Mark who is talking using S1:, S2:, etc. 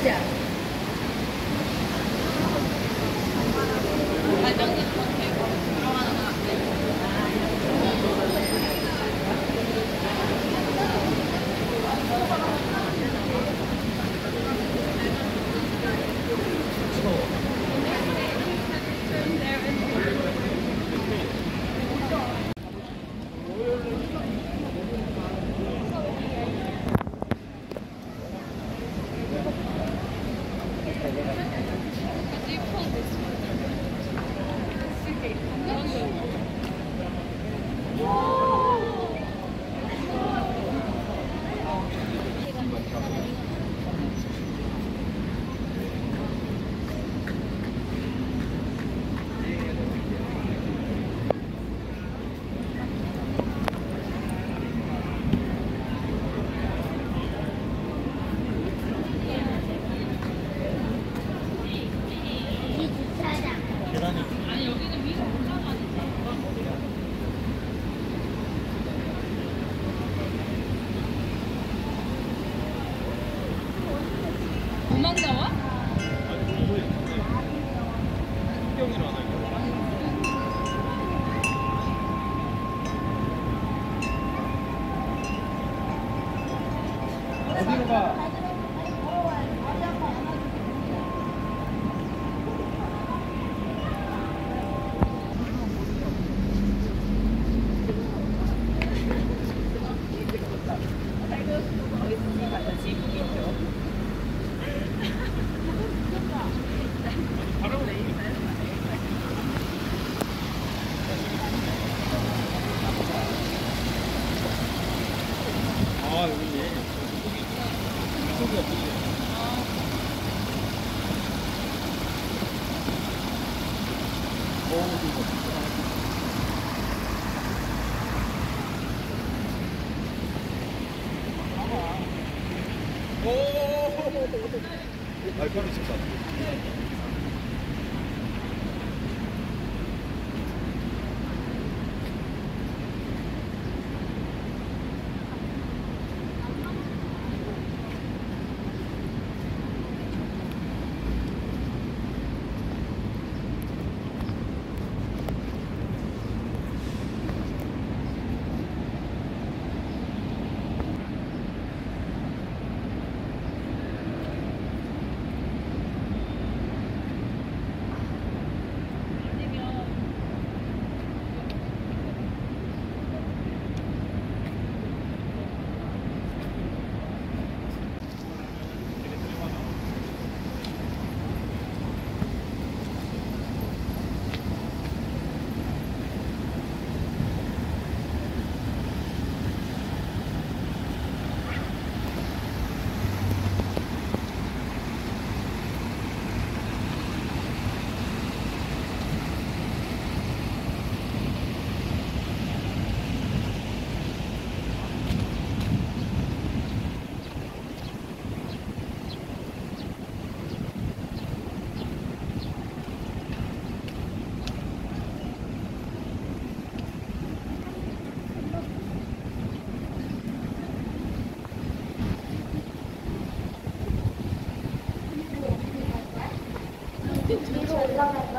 S1: 点。 아, 여기 있네. 저기 없지. 오. 오! 알파벳 식사.
S2: Gracias.